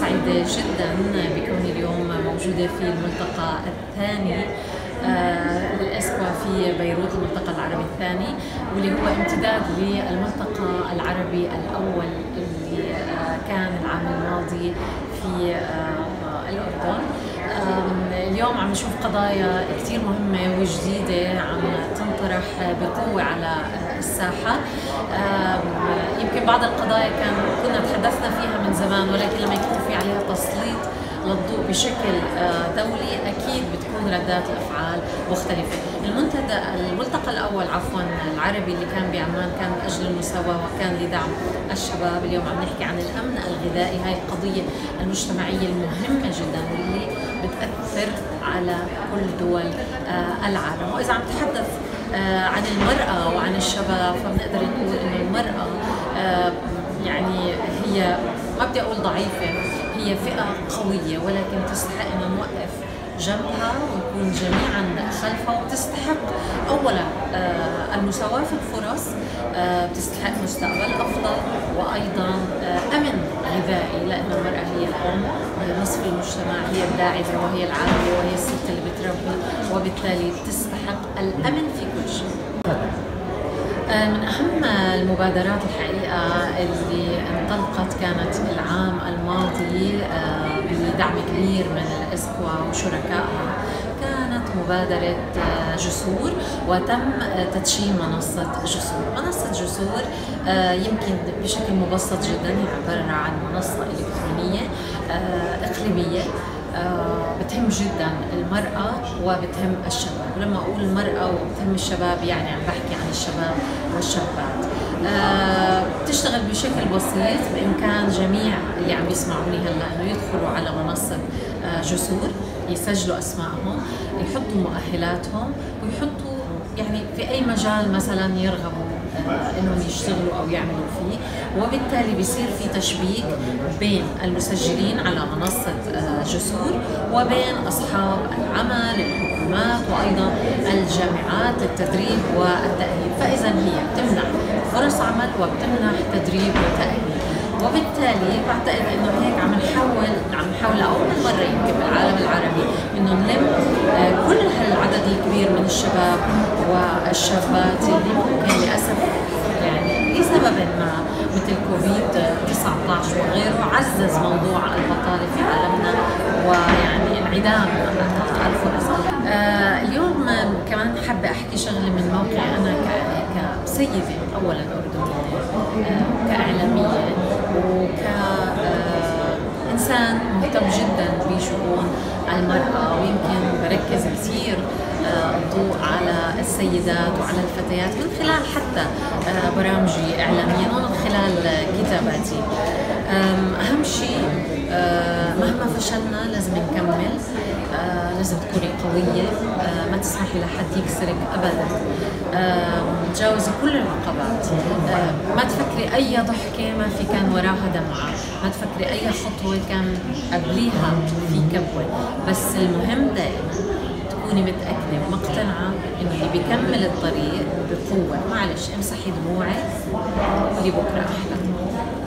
سعيدة جدا بكوني اليوم موجودة في الملتقى الثاني آه، للإسكوا في بيروت الملتقى العربي الثاني واللي هو امتداد للملتقى العربي الأول اللي آه، كان العام الماضي في آه، الأردن. اليوم عم نشوف قضايا كثير مهمة وجديدة عم تنطرح بقوة على الساحة. يمكن بعض القضايا كان كنا تحدثنا فيها من زمان ولكن لما يكون في عليها تسليط للضوء بشكل آه، دولي أكيد بتكون ردات الأفعال مختلفة. المنتدى الملتقى الأول عفوا العربي اللي كان بعمان كان من أجل المساواة وكان لدعم الشباب. اليوم عم نحكي عن الأمن الغذائي هاي القضية المجتمعية المهمة جدا واللي بتأثر على كل دول آه، العالم. وإذا عم تحدث آه، عن المرأة وعن الشباب فبنقدر نقول إنه المرأة يعني هي ما بدي أقول ضعيفة هي فئة قوية ولكن تستحق أن نوقف جنبها ونكون جميعا خلفها وبتستحق اولا آه، المساواة في الفرص آه، بتستحق مستقبل أفضل وأيضا آه، أمن غذائي لأنه المرأة هي الأم وهي نصف المجتمع هي الداعمه وهي العامله وهي الست اللي بتربي وبالتالي بتستحق الأمن في كل شيء. من أهم المبادرات الحقيقة اللي انطلقت كانت العام الماضي آه، بدعم كبير من الإسكوا وشركائها. كانت مبادرة آه، جسور وتم تدشين منصة جسور. منصة جسور آه، يمكن بشكل مبسط جدا هي عبارة عن منصة إلكترونية إقليمية بتهم جدا المرأة وبتهم الشباب. ولما أقول المرأة وبتهم الشباب يعني عم بحكي عن الشباب والشابات. آه، بتشتغل بشكل بسيط بإمكان جميع اللي عم يسمعوني هلأ إنه يدخلوا على منصة آه، جسور يسجلوا أسمائهم يحطوا مؤهلاتهم ويحطوا يعني في أي مجال مثلا يرغبوا آه، إنهم يشتغلوا أو يعملوا فيه وبالتالي بيصير في تشبيك بين المسجلين على منصة جسور وبين أصحاب العمل الحكومات وأيضا الجامعات للتدريب والتأهيل. فاذا هي بتمنح فرص عمل وبتمنح تدريب وتأهيل. وبالتالي بعتقد إنه هيك عم نحاول عم نحاول لأول مرة يمكن بالعالم العربي إنه نلم آه، كل هالعدد الكبير من الشباب والشابات اللي ممكن للأسف يعني لسبب ما مثل كوفيد 19 وغيره عزز موضوع البطالة في عالمنا ويعني انعدام الفرص. آه اليوم كمان حابة أحكي شغلة من موقعي أنا كسيدة اولا أردنية آه كإعلامية جدا بشؤون المرأة ويمكن بركز كثير آه، الضوء على السيدات وعلى الفتيات من خلال حتى آه، برامجي اعلاميا ومن خلال كتاباتي أهم شيء آه، مهما فشلنا لازم نكمل. لازم تكوني قوية. ما تسمحي لحد يكسرك أبدا. تجاوزي كل العقبات. ما تفكري أي ضحكة ما في كان وراها دمعة. ما تفكري أي خطوة كان قبليها في كبوة. بس المهم دائما تكوني متأكدة ومقتنعة إنه اللي بيكمل الطريق بقوة. معلش امسحي دموعك. di comprarla.